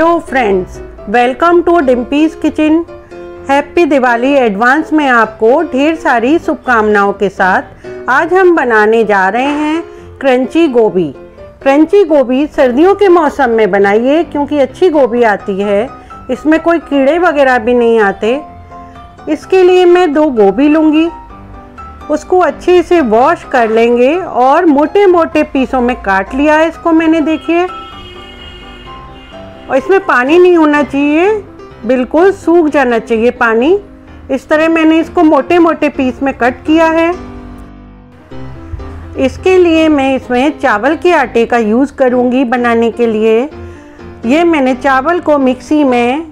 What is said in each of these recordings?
Hello friends welcome to Dimpy's kitchen happy Diwali advance में आपको ढेर सारी शुभकामनाओं के साथ। आज हम बनाने जा रहे हैं क्रंची गोभी। क्रंची गोभी सर्दियों के मौसम में बनाइए क्योंकि अच्छी गोभी आती है। इसमें कोई कीड़े वगैरह भी नहीं आते। इसके लिए मैं दो गोभी लूँगी। उसको अच्छे से वॉश कर लेंगे और मोटे मोटे पीसों में काट लिया है इसको मैंने, देखिए। और इसमें पानी नहीं होना चाहिए। बिल्कुल सूख जाना चाहिए पानी। इस तरह मैंने इसको मोटे मोटे पीस में कट किया है। इसके लिए मैं इसमें चावल के आटे का यूज़ करूँगी बनाने के लिए। ये मैंने चावल को मिक्सी में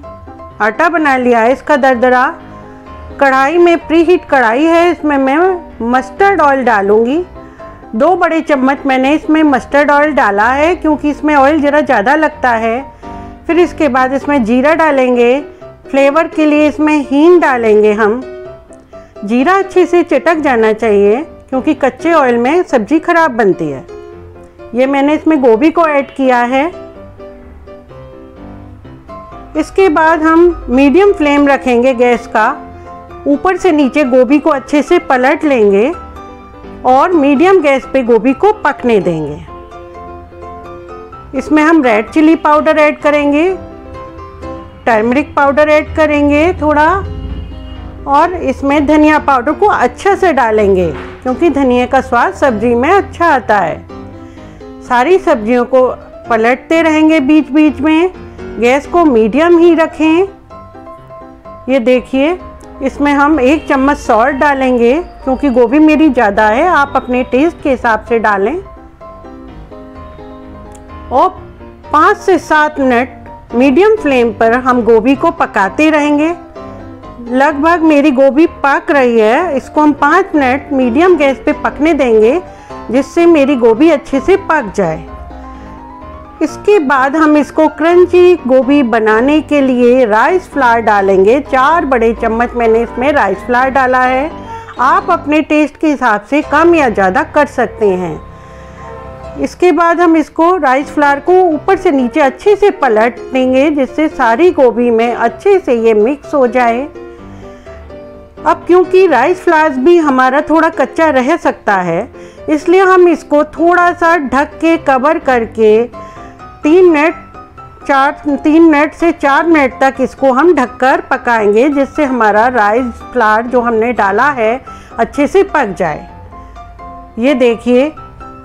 आटा बना लिया है इसका दरदरा। कढ़ाई में प्री हीट कढ़ाई है, इसमें मैं मस्टर्ड ऑयल डालूँगी। दो बड़े चम्मच मैंने इसमें मस्टर्ड ऑयल डाला है, क्योंकि इसमें ऑयल ज़रा ज़्यादा लगता है। फिर इसके बाद इसमें जीरा डालेंगे, फ्लेवर के लिए इसमें हींग डालेंगे हम। जीरा अच्छे से चटक जाना चाहिए, क्योंकि कच्चे ऑयल में सब्ज़ी खराब बनती है। ये मैंने इसमें गोभी को ऐड किया है। इसके बाद हम मीडियम फ्लेम रखेंगे गैस का। ऊपर से नीचे गोभी को अच्छे से पलट लेंगे और मीडियम गैस पे गोभी को पकने देंगे। इसमें हम रेड चिली पाउडर ऐड करेंगे टर्मरिक पाउडर ऐड करेंगे थोड़ा, और इसमें धनिया पाउडर को अच्छे से डालेंगे, क्योंकि धनिया का स्वाद सब्ज़ी में अच्छा आता है। सारी सब्जियों को पलटते रहेंगे बीच बीच में, गैस को मीडियम ही रखें। ये देखिए, इसमें हम एक चम्मच सॉल्ट डालेंगे, क्योंकि गोभी मेरी ज़्यादा है, आप अपने टेस्ट के हिसाब से डालें। और पाँच से सात मिनट मीडियम फ्लेम पर हम गोभी को पकाते रहेंगे। लगभग मेरी गोभी पक रही है, इसको हम पाँच मिनट मीडियम गैस पे पकने देंगे, जिससे मेरी गोभी अच्छे से पक जाए। इसके बाद हम इसको क्रंची गोभी बनाने के लिए राइस फ्लावर डालेंगे। चार बड़े चम्मच मैंने इसमें राइस फ्लावर डाला है। आप अपने टेस्ट के हिसाब से कम या ज़्यादा कर सकते हैं। इसके बाद हम इसको राइस फ्लावर को ऊपर से नीचे अच्छे से पलट देंगे, जिससे सारी गोभी में अच्छे से ये मिक्स हो जाए। अब क्योंकि राइस फ्लावर्स भी हमारा थोड़ा कच्चा रह सकता है, इसलिए हम इसको थोड़ा सा ढक के कवर करके तीन मिनट, चार, तीन मिनट से चार मिनट तक इसको हम ढककर पकाएँगे, जिससे हमारा राइस फ्लावर जो हमने डाला है, अच्छे से पक जाए। ये देखिए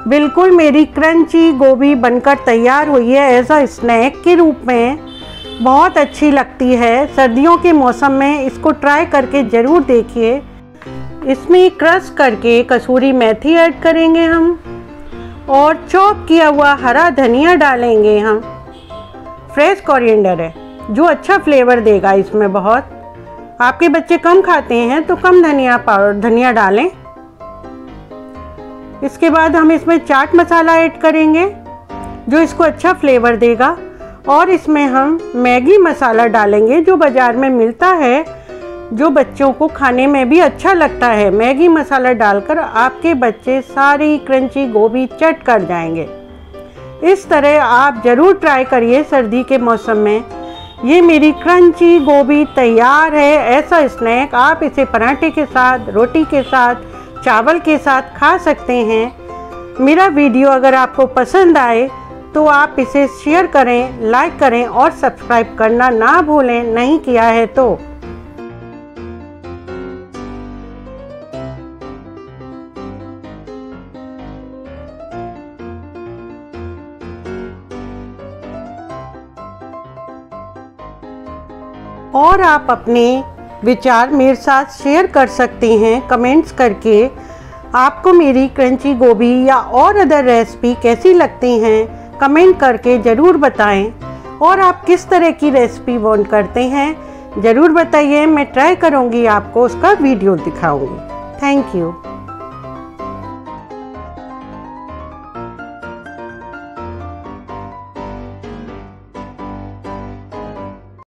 बिल्कुल मेरी क्रंची गोभी बनकर तैयार हुई है एज अ स्नैक के रूप में। बहुत अच्छी लगती है। सर्दियों के मौसम में इसको ट्राई करके ज़रूर देखिए। इसमें क्रश करके कसूरी मेथी ऐड करेंगे हम और चॉप किया हुआ हरा धनिया डालेंगे हम। फ्रेश कोरिएंडर है, जो अच्छा फ्लेवर देगा इसमें बहुत। आपके बच्चे कम खाते हैं तो कम धनिया पाउडर धनिया डालें। इसके बाद हम इसमें चाट मसाला ऐड करेंगे, जो इसको अच्छा फ्लेवर देगा। और इसमें हम मैगी मसाला डालेंगे, जो बाज़ार में मिलता है, जो बच्चों को खाने में भी अच्छा लगता है। मैगी मसाला डालकर आपके बच्चे सारी क्रंची गोभी चट कर जाएँगे। इस तरह आप ज़रूर ट्राई करिए सर्दी के मौसम में। ये मेरी क्रंची गोभी तैयार है, ऐसा स्नैक आप इसे पराठे के साथ, रोटी के साथ चावल के साथ खा सकते हैं। मेरा वीडियो अगर आपको पसंद आए तो आप इसे शेयर करें, लाइक करें और सब्सक्राइब करना ना भूलें। नहीं किया है तो। और आप अपने विचार मेरे साथ शेयर कर सकते हैं कमेंट्स करके। आपको मेरी क्रंची गोभी या और अदर रेसिपी कैसी लगती हैं कमेंट करके ज़रूर बताएँ। और आप किस तरह की रेसिपी वॉन्ट करते हैं, ज़रूर बताइए। मैं ट्राई करूँगी, आपको उसका वीडियो दिखाऊँगी। Thank you